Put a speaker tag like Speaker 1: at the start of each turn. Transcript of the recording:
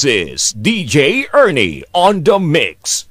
Speaker 1: This is DJ Ernie on the mix.